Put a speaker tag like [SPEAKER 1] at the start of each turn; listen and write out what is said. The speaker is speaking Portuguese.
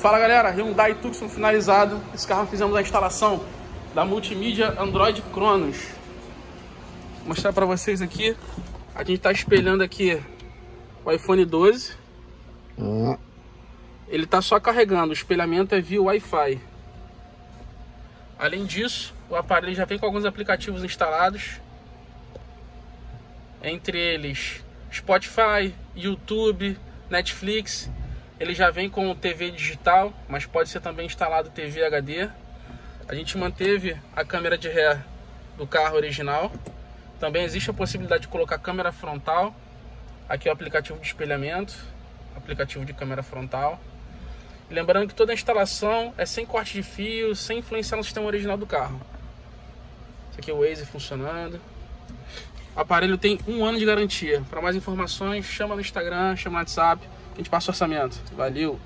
[SPEAKER 1] Fala galera, Hyundai Tucson finalizado. Esse carro fizemos a instalação da multimídia Android Cronos. Vou mostrar para vocês aqui. A gente está espelhando aqui o iPhone 12. Hum. Ele está só carregando, o espelhamento é via Wi-Fi. Além disso, o aparelho já vem com alguns aplicativos instalados. Entre eles Spotify, YouTube, Netflix. Ele já vem com TV digital, mas pode ser também instalado TV HD. A gente manteve a câmera de ré do carro original. Também existe a possibilidade de colocar câmera frontal. Aqui é o aplicativo de espelhamento, aplicativo de câmera frontal. Lembrando que toda a instalação é sem corte de fio, sem influenciar no sistema original do carro. Esse aqui é o Waze funcionando. O aparelho tem um ano de garantia. Para mais informações, chama no Instagram, chama no WhatsApp, a gente passa o orçamento. Valeu!